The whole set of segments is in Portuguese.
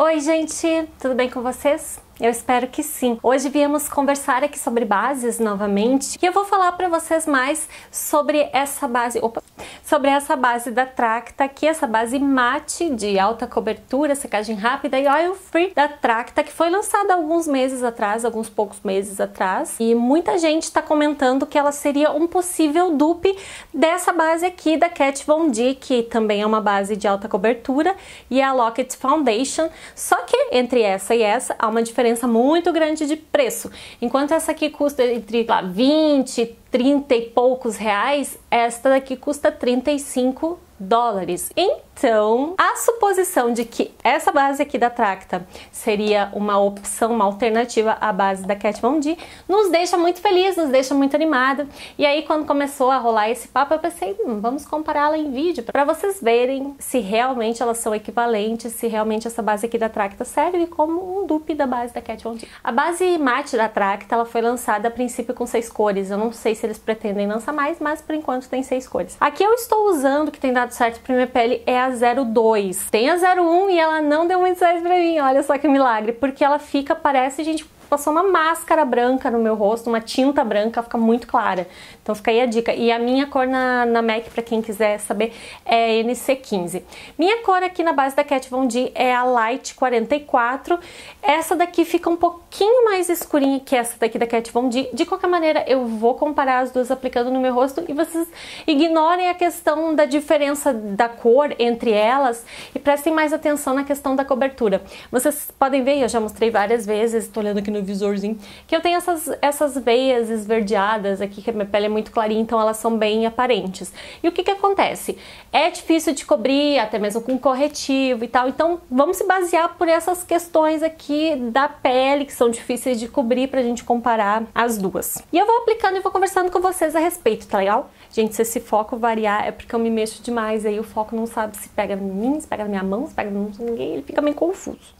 Oi, gente, tudo bem com vocês? Eu espero que sim. Hoje viemos conversar aqui sobre bases novamente e eu vou falar para vocês mais sobre essa base, opa, sobre essa base da Tracta aqui, essa base mate de alta cobertura, secagem rápida e oil free da Tracta que foi lançada alguns meses atrás, alguns poucos meses atrás e muita gente está comentando que ela seria um possível dupe dessa base aqui da Kat Von D, que também é uma base de alta cobertura e a Locket Foundation, só que entre essa e essa há uma diferença diferença muito grande de preço. Enquanto essa aqui custa entre lá, 20, 30 e poucos reais, esta daqui custa 35 dólares. Então, a suposição de que essa base aqui da Tracta seria uma opção, uma alternativa à base da Kat Von D, nos deixa muito feliz, nos deixa muito animada. E aí, quando começou a rolar esse papo, eu pensei, hum, vamos compará-la em vídeo para vocês verem se realmente elas são equivalentes, se realmente essa base aqui da Tracta serve como um dupe da base da Kat Von D. A base mate da Tracta, ela foi lançada a princípio com seis cores. Eu não sei se eles pretendem lançar mais, mas por enquanto tem seis cores. Aqui eu estou usando, que tem dado certo para minha pele, é a 02. Tem a 01 e ela não deu muito certo pra mim, olha só que milagre, porque ela fica, parece, gente, passou uma máscara branca no meu rosto, uma tinta branca, fica muito clara. Então fica aí a dica. E a minha cor na, na MAC, para quem quiser saber, é NC15. Minha cor aqui na base da Kat Von D é a Light 44. Essa daqui fica um pouquinho mais escurinha que essa daqui da Kat Von D. De qualquer maneira, eu vou comparar as duas aplicando no meu rosto e vocês ignorem a questão da diferença da cor entre elas e prestem mais atenção na questão da cobertura. Vocês podem ver, eu já mostrei várias vezes, estou olhando aqui no visorzinho, que eu tenho essas, essas veias esverdeadas aqui, que a minha pele é muito clarinha, então elas são bem aparentes. E o que que acontece? É difícil de cobrir, até mesmo com corretivo e tal, então vamos se basear por essas questões aqui da pele, que são difíceis de cobrir pra gente comparar as duas. E eu vou aplicando e vou conversando com vocês a respeito, tá legal? Gente, se esse foco variar é porque eu me mexo demais, aí o foco não sabe se pega em mim, se pega na minha mão, se pega em ninguém, ele fica meio confuso.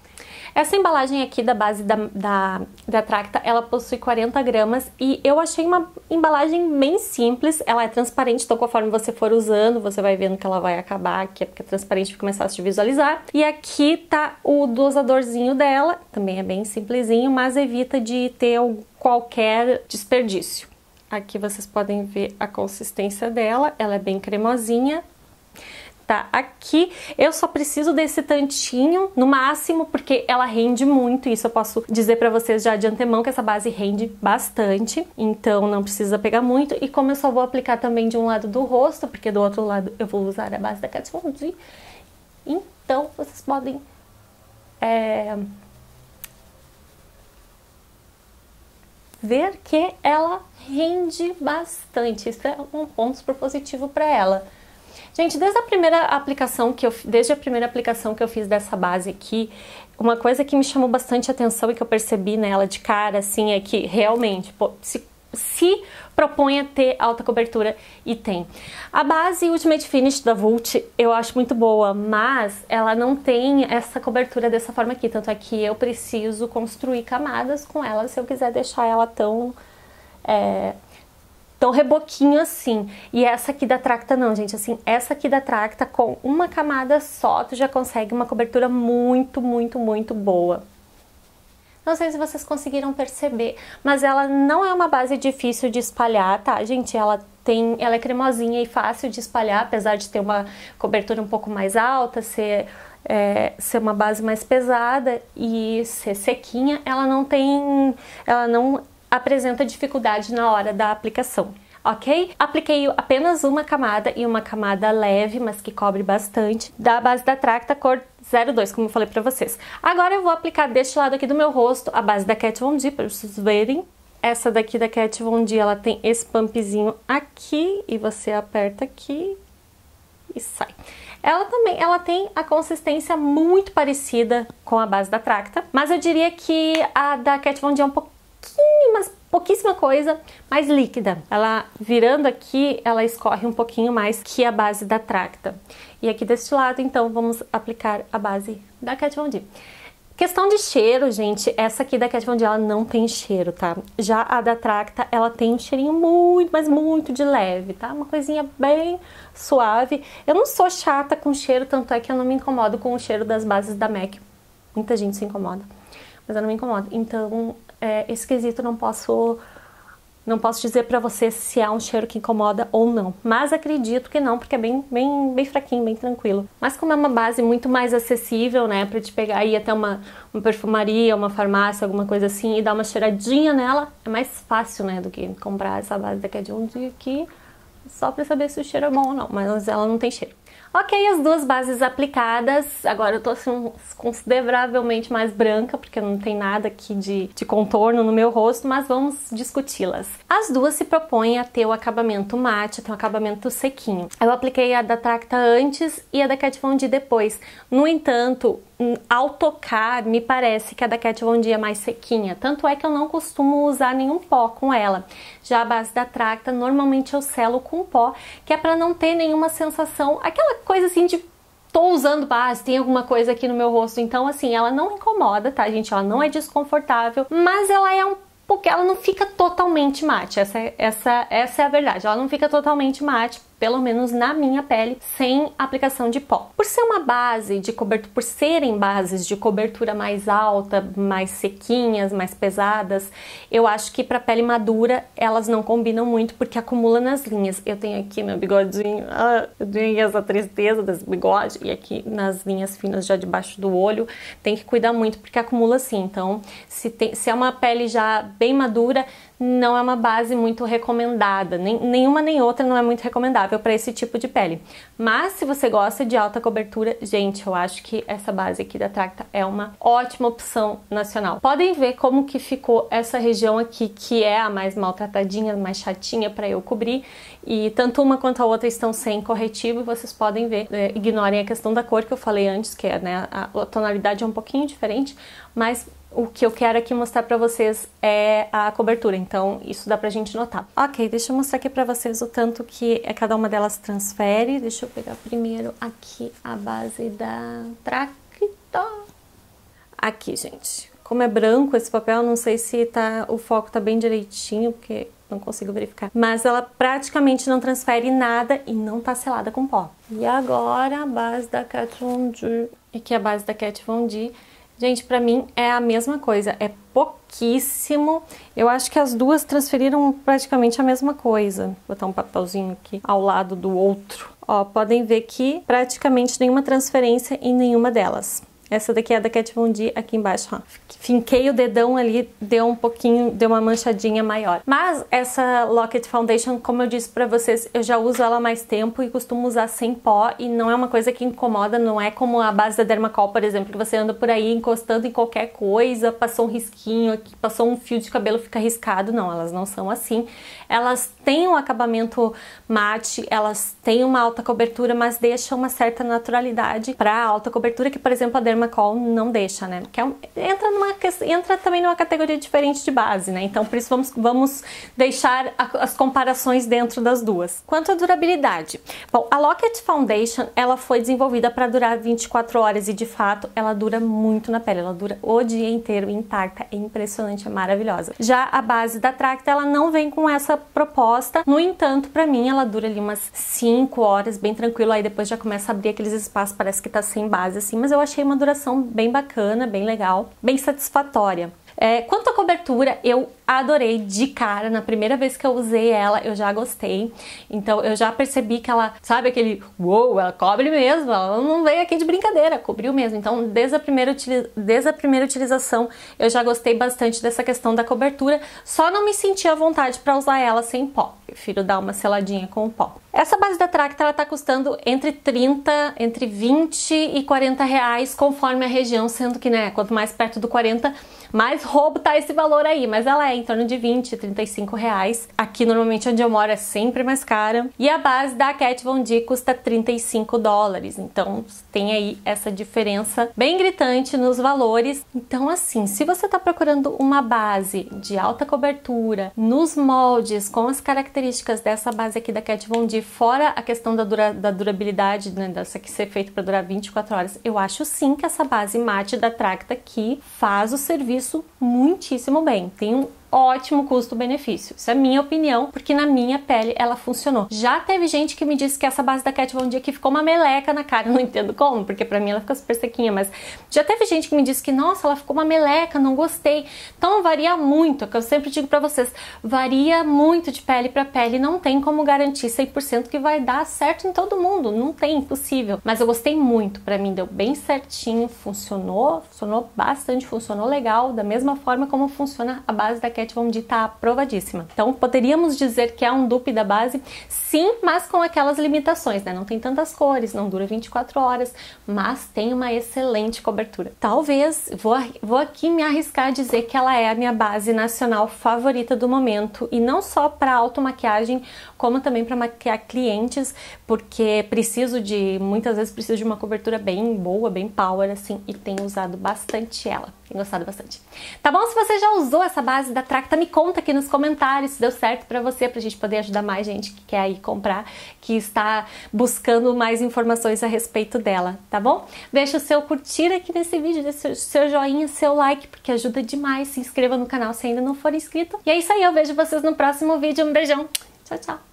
Essa embalagem aqui da base da, da, da Tracta, ela possui 40 gramas e eu achei uma embalagem bem simples, ela é transparente, então conforme você for usando, você vai vendo que ela vai acabar, que é porque é transparente fica mais fácil de visualizar. E aqui tá o dosadorzinho dela, também é bem simplesinho, mas evita de ter qualquer desperdício. Aqui vocês podem ver a consistência dela, ela é bem cremosinha, tá aqui. Eu só preciso desse tantinho, no máximo, porque ela rende muito. Isso eu posso dizer para vocês já de antemão que essa base rende bastante. Então não precisa pegar muito. E como eu só vou aplicar também de um lado do rosto, porque do outro lado eu vou usar a base da Kat Von D, então vocês podem... É, ver que ela rende bastante. Isso é um ponto super positivo para ela. Gente, desde a primeira aplicação que eu desde a primeira aplicação que eu fiz dessa base aqui, uma coisa que me chamou bastante atenção e que eu percebi nela de cara assim é que realmente, pô, se se propõe a ter alta cobertura e tem. A base Ultimate Finish da Vult eu acho muito boa, mas ela não tem essa cobertura dessa forma aqui, tanto é que eu preciso construir camadas com ela se eu quiser deixar ela tão é, tão reboquinho assim. E essa aqui da Tracta não, gente, assim, essa aqui da Tracta com uma camada só, tu já consegue uma cobertura muito, muito, muito boa. Não sei se vocês conseguiram perceber, mas ela não é uma base difícil de espalhar, tá, gente? Ela tem, ela é cremosinha e fácil de espalhar, apesar de ter uma cobertura um pouco mais alta, ser é, ser uma base mais pesada e ser sequinha, ela não tem, ela não apresenta dificuldade na hora da aplicação. Ok? Apliquei apenas uma camada e uma camada leve, mas que cobre bastante, da base da Tracta cor 02, como eu falei pra vocês. Agora eu vou aplicar deste lado aqui do meu rosto a base da Kat Von D, pra vocês verem. Essa daqui da Kat Von D, ela tem esse pumpzinho aqui, e você aperta aqui e sai. Ela também, ela tem a consistência muito parecida com a base da Tracta, mas eu diria que a da Kat Von D é um pouco pouquíssima coisa mais líquida. Ela virando aqui, ela escorre um pouquinho mais que a base da Tracta. E aqui deste lado, então, vamos aplicar a base da Kat Von D. Questão de cheiro, gente, essa aqui da Kat Von D, ela não tem cheiro, tá? Já a da Tracta, ela tem um cheirinho muito, mas muito de leve, tá? Uma coisinha bem suave. Eu não sou chata com cheiro, tanto é que eu não me incomodo com o cheiro das bases da MAC Muita gente se incomoda, mas eu não me incomodo. Então, é, esse quesito não posso não posso dizer para você se é um cheiro que incomoda ou não, mas acredito que não, porque é bem, bem, bem fraquinho, bem tranquilo. Mas como é uma base muito mais acessível, né, para te pegar aí até uma, uma perfumaria, uma farmácia, alguma coisa assim e dar uma cheiradinha nela, é mais fácil, né, do que comprar essa base da Cat Von D aqui só para saber se o cheiro é bom ou não, mas ela não tem cheiro. Ok, as duas bases aplicadas. Agora eu tô assim, consideravelmente mais branca, porque não tem nada aqui de, de contorno no meu rosto, mas vamos discuti-las. As duas se propõem a ter o acabamento mate, ter um acabamento sequinho. Eu apliquei a da Tracta antes e a da Kat Von D depois. No entanto, ao tocar, me parece que a da Kat Von D é mais sequinha. Tanto é que eu não costumo usar nenhum pó com ela. Já a base da Tracta, normalmente eu selo com pó, que é para não ter nenhuma sensação, aquela coisa assim de tô usando base, tem alguma coisa aqui no meu rosto. Então, assim, ela não incomoda, tá, gente? Ela não é desconfortável, mas ela é um porque ela não fica totalmente mate. Essa, é, essa, essa é a verdade. Ela não fica totalmente mate pelo menos na minha pele, sem aplicação de pó. Por ser uma base de cobertura, por serem bases de cobertura mais alta, mais sequinhas, mais pesadas, eu acho que para pele madura elas não combinam muito porque acumula nas linhas. Eu tenho aqui meu bigodinho, ah, eu tenho essa tristeza desse bigode e aqui nas linhas finas já debaixo do olho, tem que cuidar muito porque acumula assim. Então, se, tem, se é uma pele já bem madura, não é uma base muito recomendada, nem, nenhuma nem outra não é muito recomendável para esse tipo de pele. Mas se você gosta de alta cobertura, gente, eu acho que essa base aqui da Tracta é uma ótima opção nacional. Podem ver como que ficou essa região aqui, que é a mais maltratadinha, mais chatinha para eu cobrir, e tanto uma quanto a outra estão sem corretivo, e vocês podem ver, é, ignorem a questão da cor que eu falei antes, que é, né, a, a tonalidade é um pouquinho diferente, mas o que eu quero aqui mostrar para vocês é a cobertura, então isso dá pra gente notar. Ok, deixa eu mostrar aqui para vocês o tanto que é cada uma delas transfere. Deixa eu pegar primeiro aqui a base da Tracta. Aqui, gente. Como é branco esse papel, não sei se tá, o foco tá bem direitinho, porque não consigo verificar. Mas ela praticamente não transfere nada e não tá selada com pó. E agora a base da Kat Von D. Aqui a base da Kat Von D Gente, para mim é a mesma coisa, é pouquíssimo. Eu acho que as duas transferiram praticamente a mesma coisa. Vou botar um papelzinho aqui ao lado do outro. Ó, podem ver que praticamente nenhuma transferência em nenhuma delas. Essa daqui é da Kat Von D, aqui embaixo, ó. Finquei o dedão ali, deu um pouquinho, deu uma manchadinha maior. Mas essa Locket Foundation, como eu disse pra vocês, eu já uso ela há mais tempo e costumo usar sem pó e não é uma coisa que incomoda, não é como a base da Dermacol, por exemplo, que você anda por aí encostando em qualquer coisa, passou um risquinho aqui, passou um fio de cabelo, fica riscado. Não, elas não são assim. Elas têm um acabamento mate, elas têm uma alta cobertura, mas deixam uma certa naturalidade pra alta cobertura, que por exemplo a Dermacol Dermacol não deixa, né? Que é, entra, numa, entra também numa categoria diferente de base, né? Então, por isso, vamos, vamos deixar a, as comparações dentro das duas. Quanto à durabilidade, bom, a Locket Foundation, ela foi desenvolvida para durar 24 horas e, de fato, ela dura muito na pele. Ela dura o dia inteiro intacta, é impressionante, é maravilhosa. Já a base da Tracta, ela não vem com essa proposta, no entanto, para mim, ela dura ali umas 5 horas, bem tranquilo, aí depois já começa a abrir aqueles espaços, parece que tá sem base, assim, mas eu achei uma duração bem bacana, bem legal, bem satisfatória. É, quanto à cobertura, eu adorei de cara. Na primeira vez que eu usei ela, eu já gostei. Então eu já percebi que ela, sabe aquele uou, ela cobre mesmo, ela não veio aqui de brincadeira, cobriu mesmo. Então, desde a primeira, desde a primeira utilização, eu já gostei bastante dessa questão da cobertura. Só não me senti à vontade para usar ela sem pó. Prefiro dar uma seladinha com o pó. Essa base da Tracta ela tá custando entre 30, entre 20 e 40 reais, conforme a região, sendo que, né, quanto mais perto do 40, mais roubo tá esse valor aí, mas ela é em torno de 20, 35 reais. Aqui, normalmente, onde eu moro, é sempre mais cara. E a base da Kat Von D custa 35 dólares, então tem aí essa diferença bem gritante nos valores. Então, assim, se você tá procurando uma base de alta cobertura, nos moldes, com as características dessa base aqui da Kat Von D, fora a questão da, dura, da durabilidade, né, dessa que ser feita para durar 24 horas, eu acho sim que essa base mate da Tracta aqui faz o serviço muitíssimo bem. Tem um ótimo custo-benefício. Isso é minha opinião, porque na minha pele ela funcionou. Já teve gente que me disse que essa base da Cat Von D aqui ficou uma meleca na cara, não entendo como, porque para mim ela fica super sequinha, mas já teve gente que me disse que, nossa, ela ficou uma meleca, não gostei. Então varia muito, é que eu sempre digo para vocês, varia muito de pele para pele, não tem como garantir 100% que vai dar certo em todo mundo, não tem, impossível. Mas eu gostei muito, para mim deu bem certinho, funcionou, funcionou bastante, funcionou legal, da mesma forma como funciona a base da Kat Von D tá aprovadíssima. Então poderíamos dizer que é um dupe da base, sim, mas com aquelas limitações, né? Não tem tantas cores, não dura 24 horas, mas tem uma excelente cobertura. Talvez, vou, vou aqui me arriscar a dizer que ela é a minha base nacional favorita do momento e não só para automaquiagem, como também para maquiar clientes, porque preciso de, muitas vezes preciso de uma cobertura bem boa, bem power assim, e tenho usado bastante ela. Tenho gostado bastante. Tá bom? Se você já usou essa base da Tracta, me conta aqui nos comentários se deu certo para você, pra gente poder ajudar mais gente que quer aí comprar, que está buscando mais informações a respeito dela, tá bom? Deixa o seu curtir aqui nesse vídeo, deixa o seu joinha, seu like, porque ajuda demais. Se inscreva no canal se ainda não for inscrito. E é isso aí, eu vejo vocês no próximo vídeo. Um beijão. Tchau, tchau.